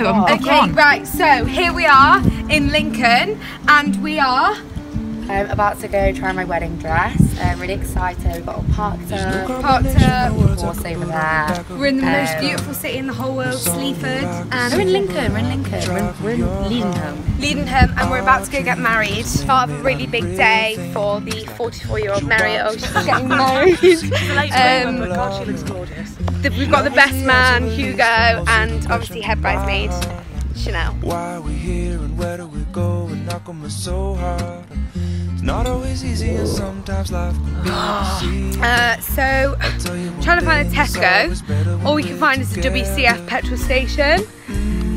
Oh, Okay, right, so here we are in Lincoln and we are I'm about to go try my wedding dress. I'm really excited. We've got all parked up. parked up. Horse over there. We're in the most Um, beautiful city in the whole world, Sleaford, We're in Lincoln. We're in Lincoln. We're, we're in Leadenham. Leadenham, and we're about to go get married. Part of a really big day for the 44-year-old Marriott. Oh, she's getting married. um, God, she looks gorgeous. the- we've got the best man, Hugo, and obviously head bridesmaid, Chanel. Why are we here and where do we go and knock on us so hard? It's not always easy and sometimes life can be. Uh, so, Tell you one trying to find a thing, it's always better Tesco. All we can find is a WCF petrol station.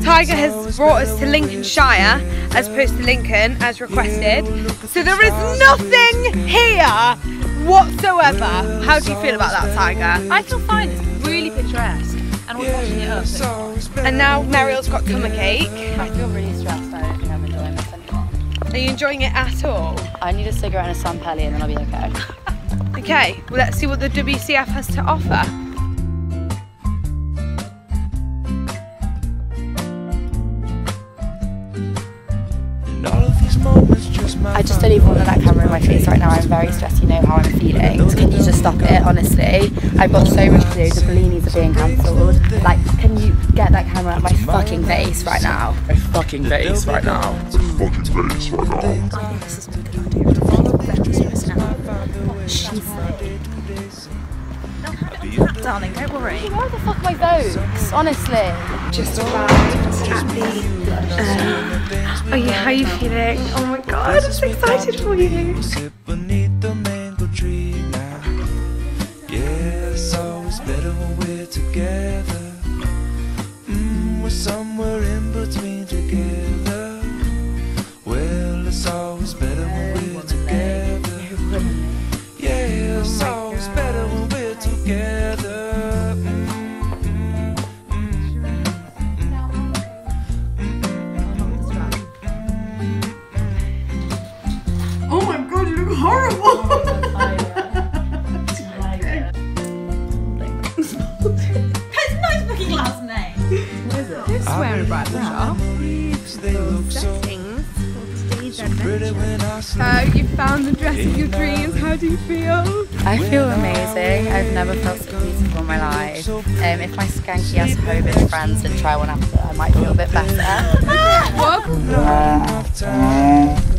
Tiger has brought us to Lincolnshire as opposed to Lincoln as requested. So there is nothing here whatsoever. How do you feel about that, Tiger? I feel fine. It's really picturesque, and we're washing it up. It's always better And now Mariel's got tummy cake. I feel really stressed. Are you enjoying it at all? I need a cigarette and a San Pelli and then I'll be okay. Okay, well let's see what the WCF has to offer. And all of these moments just might I just don't even want that camera in my face right now. I'm very stressed. You know how I'm feeling. Can you just stop it? Honestly, I've got so much to do. The Bellinis are being cancelled. Like, can you get that camera at my fucking face right now? My fucking face right now. My fucking face right now. Oh, this is not good idea. Darling, don't worry. Where the fuck are my votes? Honestly. Just arrived at the. Oh yeah, how are you feeling? Oh my god, I'm so excited for you. Yeah, always better when we're together. Mm, we're somewhere in between together. Well, it's always better when we're together. Yeah, always better when we're together. Horrible. It's a nice looking last name. Don't swear about the shop. memories, they look so Settings for today's pretty adventure. when I see So you found the dress of your dreams. How do you feel? I feel amazing. I've never felt so beautiful in my life. Um, if my skanky ass hobbit friends didn't try one after, I might feel a bit better. Welcome. time.